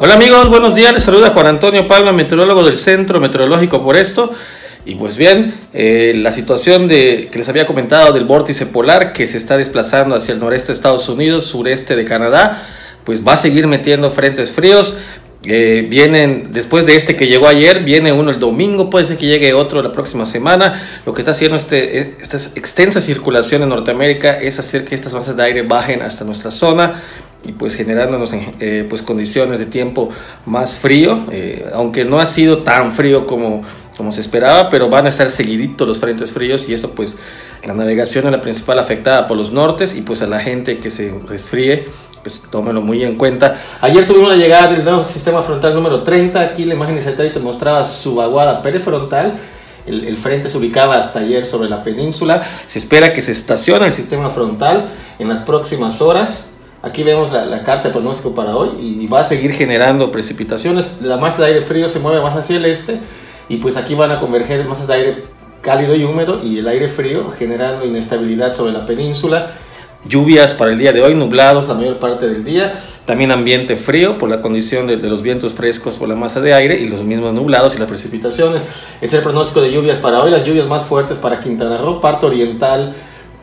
Hola amigos, buenos días. Les saluda Juan Antonio Palma, meteorólogo del Centro Meteorológico por esto. Y pues bien, eh, la situación de, que les había comentado del vórtice polar que se está desplazando hacia el noreste de Estados Unidos, sureste de Canadá, pues va a seguir metiendo frentes fríos. Eh, vienen, después de este que llegó ayer, viene uno el domingo, puede ser que llegue otro la próxima semana. Lo que está haciendo este, esta extensa circulación en Norteamérica es hacer que estas masas de aire bajen hasta nuestra zona y pues generándonos eh, pues condiciones de tiempo más frío, eh, aunque no ha sido tan frío como, como se esperaba, pero van a estar seguiditos los frentes fríos y esto pues la navegación es la principal afectada por los nortes y pues a la gente que se resfríe pues tómelo muy en cuenta. Ayer tuvimos la llegada del nuevo sistema frontal número 30, aquí la imagen de satélite mostraba su vaguada perifrontal, el, el, frente se ubicaba hasta ayer sobre la península. Se espera que se estacione el sistema frontal en las próximas horas. Aquí vemos la, la, carta de pronóstico para hoy y va a seguir generando precipitaciones. La masa de aire frío se mueve más hacia el este y pues aquí van a converger masas de aire cálido y húmedo y el aire frío generando inestabilidad sobre la península. Lluvias para el día de hoy, nublados la mayor parte del día. También ambiente frío por la condición de, los vientos frescos por la masa de aire y los mismos nublados y las precipitaciones. Este es el pronóstico de lluvias para hoy. Las lluvias más fuertes para Quintana Roo, parte oriental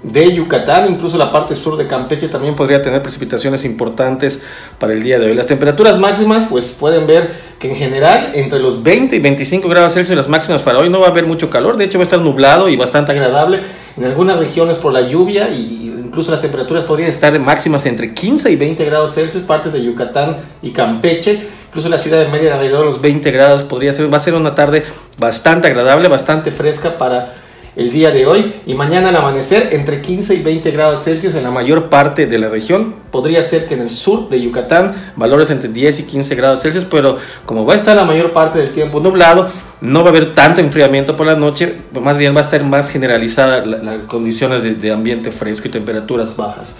de Yucatán, incluso la parte sur de Campeche también podría tener precipitaciones importantes para el día de hoy. Las temperaturas máximas, pues pueden ver que en general entre los 20 y 25 grados Celsius las máximas para hoy no va a haber mucho calor, de hecho va a estar nublado y bastante agradable. En algunas regiones por la lluvia y incluso las temperaturas podrían estar de máximas entre 15 y 20 grados Celsius, partes de Yucatán y Campeche. Incluso la ciudad de Mérida de los 20 grados podría ser, va a ser una tarde bastante agradable, bastante fresca para el día de hoy y mañana al amanecer entre 15 y 20 grados Celsius en la mayor parte de la región. Podría ser que en el sur de Yucatán valores entre 10 y 15 grados Celsius, pero como va a estar la mayor parte del tiempo nublado, no va a haber tanto enfriamiento por la noche, más bien va a estar más generalizada las condiciones de, de ambiente fresco y temperaturas bajas.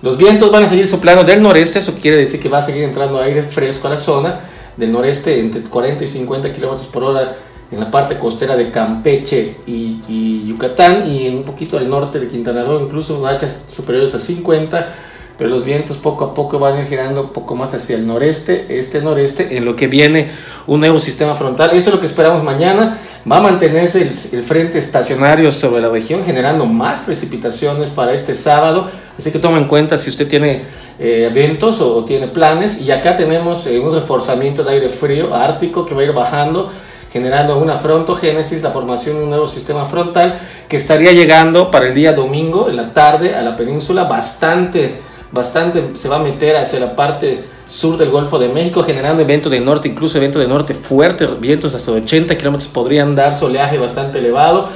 Los vientos van a seguir soplando del noreste, eso quiere decir que va a seguir entrando aire fresco a la zona, del noreste entre 40 y 50 kilómetros por hora en la parte costera de Campeche y, y, Yucatán y en un poquito al norte de Quintana Roo, incluso rachas superiores a 50, pero los vientos poco a poco van girando un poco más hacia el noreste, este-noreste, en lo que viene un nuevo sistema frontal. Eso es lo que esperamos mañana. Va a mantenerse el, el frente estacionario sobre la región, generando más precipitaciones para este sábado. Así que toma en cuenta si usted tiene eh, eventos o, o, tiene planes. Y acá tenemos eh, un reforzamiento de aire frío ártico que va a ir bajando generando una frontogénesis, la formación de un nuevo sistema frontal que estaría llegando para el día domingo en la tarde a la península. Bastante, bastante se va a meter hacia la parte sur del Golfo de México, generando eventos de norte, incluso eventos de norte fuertes, vientos hasta 80 kilómetros podrían dar soleaje bastante elevado,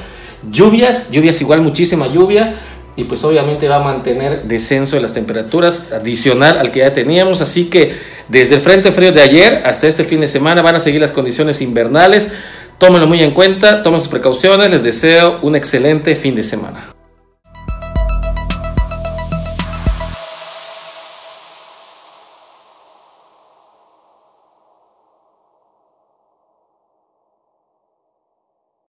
lluvias, lluvias igual, muchísima lluvia, y pues obviamente va a mantener descenso de las temperaturas adicional al que ya teníamos, así que desde el frente frío de ayer hasta este fin de semana van a seguir las condiciones invernales, tómenlo muy en cuenta, tomen sus precauciones, les deseo un excelente fin de semana.